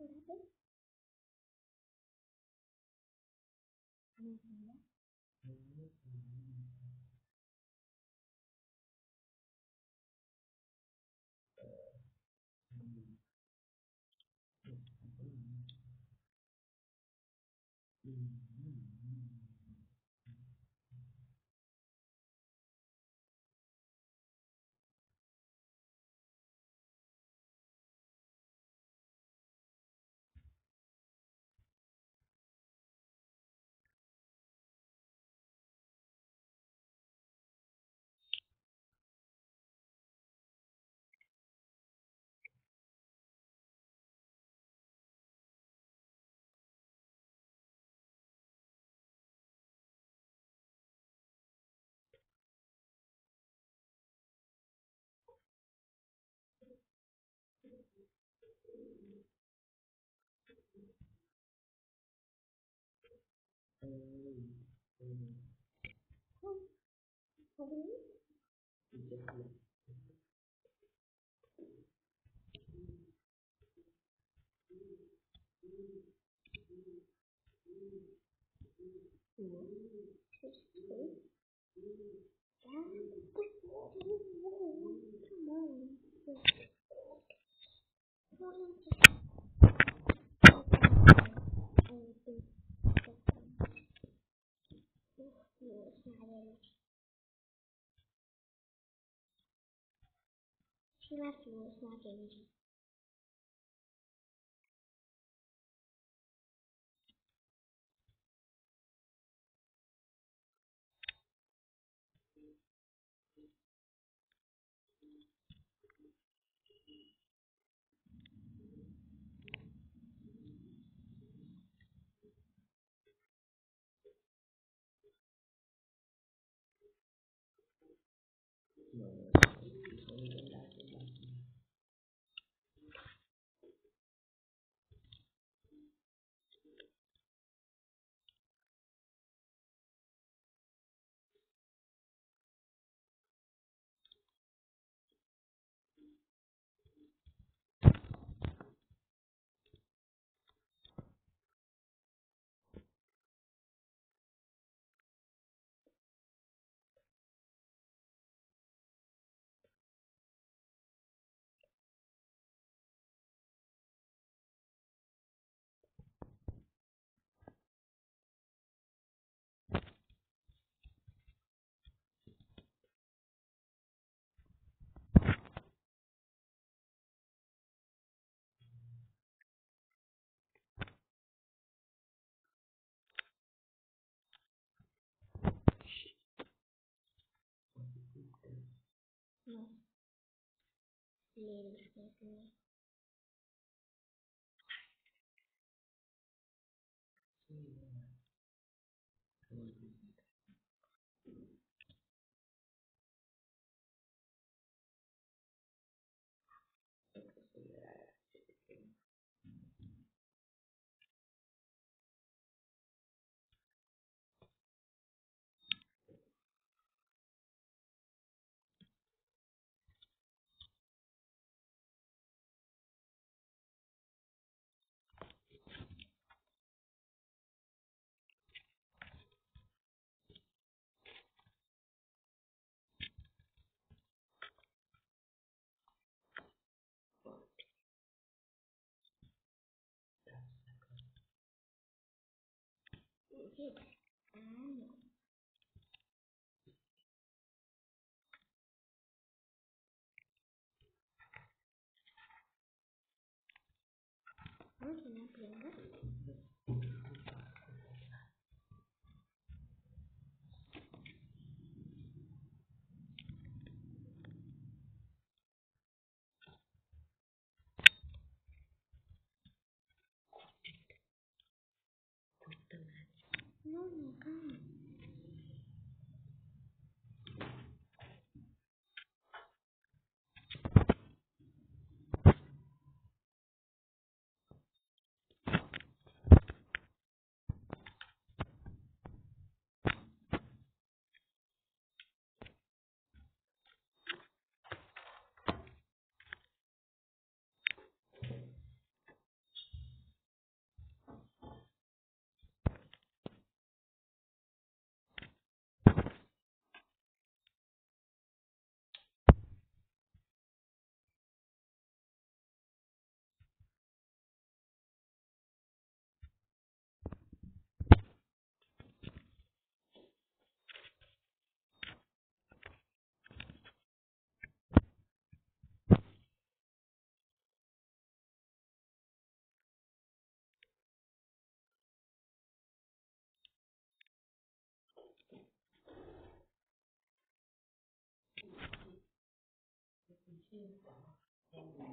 కూడాది అనుకుంటున్నాను shi ma Şimdi her türlü. No. No. Lebensmittel. it. And Vamos lá, pega. Đen gì?